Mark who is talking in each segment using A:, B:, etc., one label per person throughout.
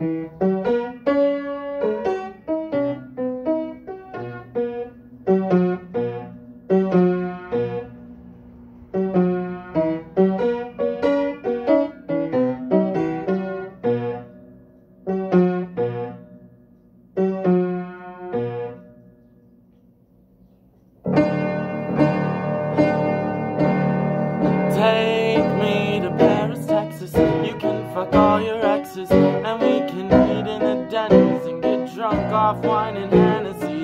A: Take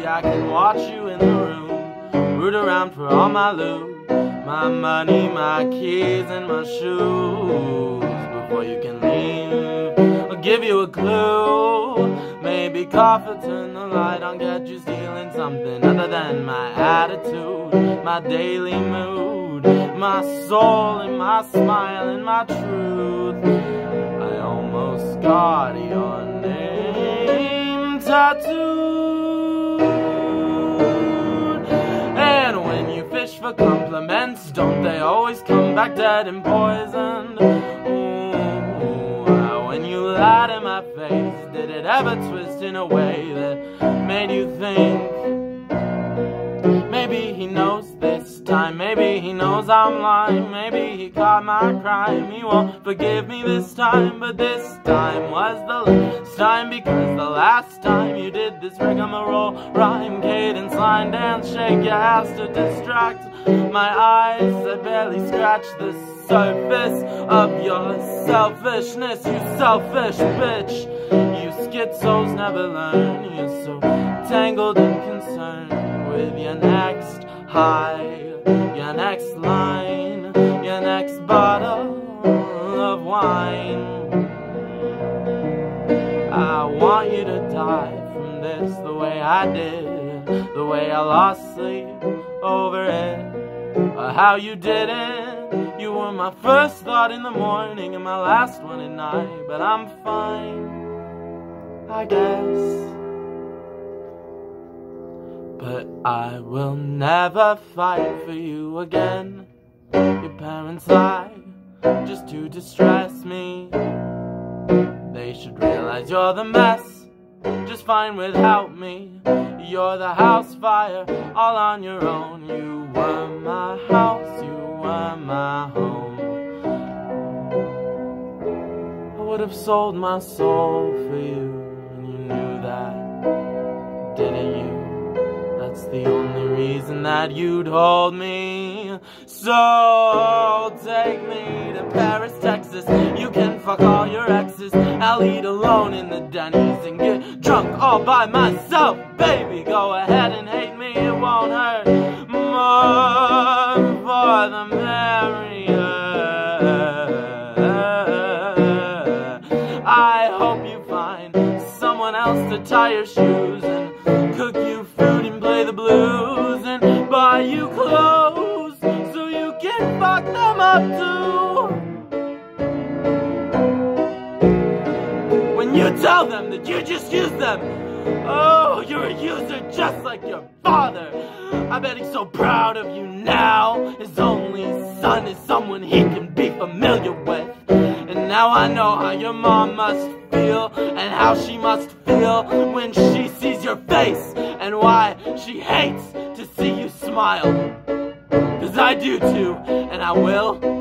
A: I can watch you in the room, root around for all my loot, my money, my keys, and my shoes. Before you can leave, I'll give you a clue. Maybe coffee, turn the light on, get you stealing something other than my attitude, my daily mood my soul and my smile and my truth. I almost got your name tattooed. For compliments, don't they always come back dead and poisoned? Ooh, when you lied in my face, did it ever twist in a way that made you think? Maybe he knows this time. Maybe he knows I'm lying. Maybe he caught my crime. He won't forgive me this time, but this time was the last time because the last time you did this rigmarole, rhyme, cadence, line, dance, shake your ass to distract my eyes. I barely scratch the surface of your selfishness, you selfish bitch. You schizos never learn. You're so tangled and concerned with your next high your next line, your next bottle of wine. I want you to die from this the way I did, the way I lost sleep over it, or how you did it. You were my first thought in the morning and my last one at night, but I'm fine, I guess. But I will never fight for you again. Your parents lie just to distress me. They should realize you're the mess, just fine without me. You're the house fire, all on your own. You were my house, you were my home. I would have sold my soul for you, you the only reason that you'd hold me. So take me to Paris, Texas. You can fuck all your exes. I'll eat alone in the Denny's and get drunk all by myself. Baby, go ahead and hate me, it won't hurt. More for the merrier. I hope you find someone else to tie your shoes the blues and buy you clothes so you can fuck them up too. When you tell them that you just use them, oh, you're a user just like your father. I bet he's so proud of you now. His only son is someone he can be familiar with. Now I know how your mom must feel and how she must feel when she sees your face and why she hates to see you smile. Cause I do too, and I will